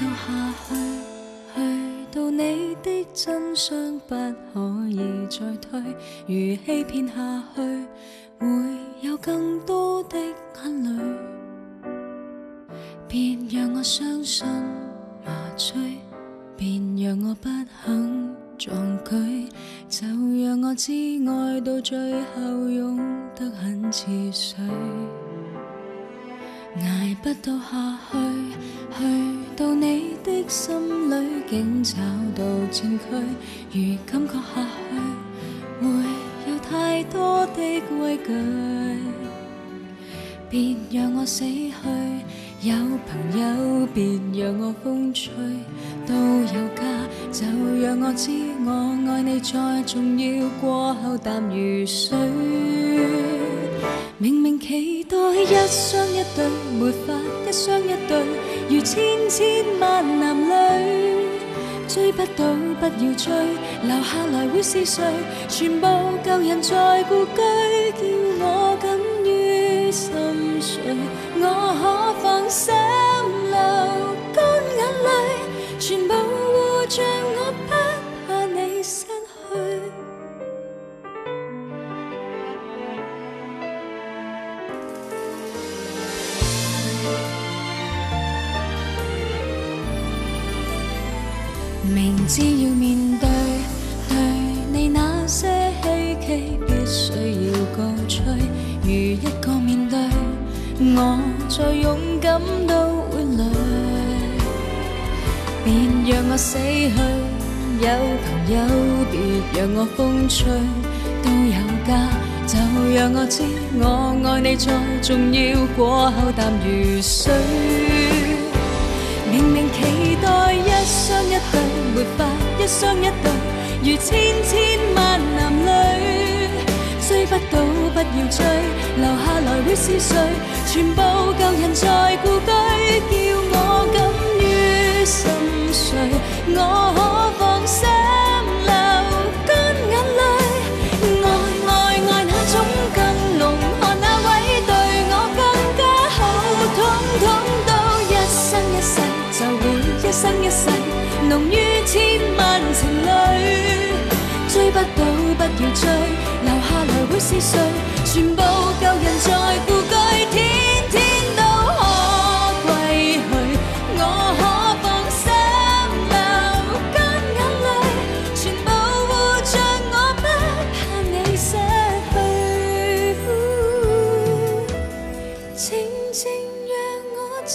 到下去，去到你的真相不可以再推。如欺骗下去，会有更多的眼泪。别让我相信麻醉，别让我不肯壮举，就让我知爱到最后，拥得很似水。挨不到下去，去。到你的心里，竟找到战区。如感觉下去，会有太多的畏惧。别让我死去，有朋友别让我风吹。都有家，就让我知我爱你，再重要过后淡如水。明明期待一双一对，没法一双一对，如千千万男女，追不到不要追，留下来会是谁？全部旧人在故居，叫我紧。明知要面对，对你那些希冀，必须要告吹。如一个面对，我再勇敢都会累。别让我死去，有朋友，别让我风吹，都有家。就让我知，我爱你，再重要过后淡如水。明明期待一双一对，没法一双一对，如千千万男女。追不到不要追，留下来会是谁？全部旧人在故居，叫我敢于心碎。我可否？千万情侣追不到，不要追，留下来会是谁？全部旧人在故居，天天都可归去，我可放心流干眼泪，全部护着我不怕你失去，静静让我知。